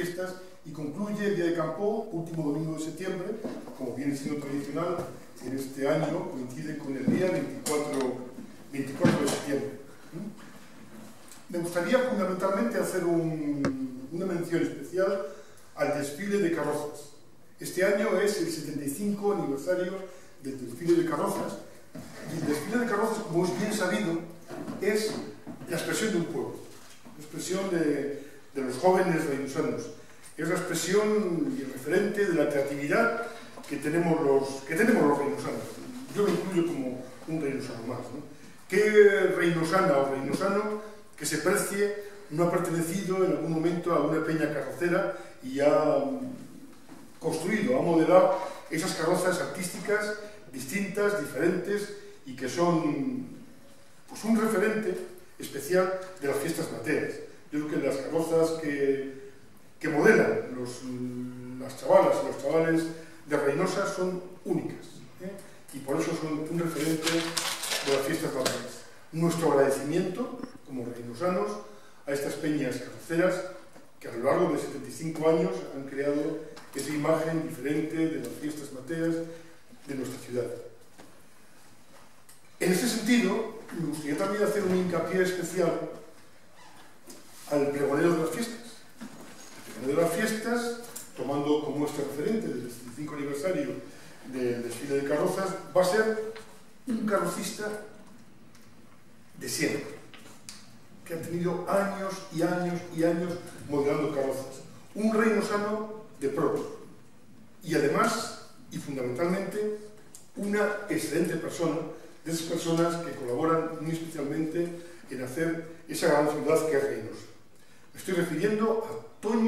fiestas y concluye el Día de Campo, último domingo de septiembre, como viene siendo tradicional en este año, coincide con el día 24, 24 de septiembre. Me gustaría fundamentalmente hacer un, una mención especial al desfile de carrozas. Este año es el 75 aniversario del desfile de carrozas y el desfile de carrozas, como es bien sabido, es la expresión de un pueblo, la expresión de, de los jóvenes reinusanos. Es la expresión y el referente de la creatividad que tenemos los, que tenemos los reinusanos. Yo me incluyo como un reinusano más. ¿no? ¿Qué reinusana o reinusano que se precie no ha pertenecido en algún momento a una peña carrocera y ha mm, construido, ha modelado esas carrozas artísticas distintas, diferentes y que son pues, un referente especial de las fiestas materas. Yo creo que las carrozas que, que modelan las chavalas y los chavales de Reynosa son únicas ¿eh? y por eso son un referente de las fiestas materas. Nuestro agradecimiento como reinosanos a estas peñas carroceras que a lo largo de 75 años han creado esa imagen diferente de las fiestas mateas de nuestra ciudad. En ese sentido, me gustaría también hacer un hincapié especial al pregonero de las fiestas. El pregonero de las fiestas, tomando como este referente del 75 aniversario del desfile de carrozas, va a ser un carrocista de siempre, que ha tenido años y años y años modelando carrozas. Un reino sano de pro. Y además, y fundamentalmente, una excelente persona, de esas personas que colaboran muy especialmente en hacer esa gran ciudad que es Reynosa. Estoy refiriendo a Toño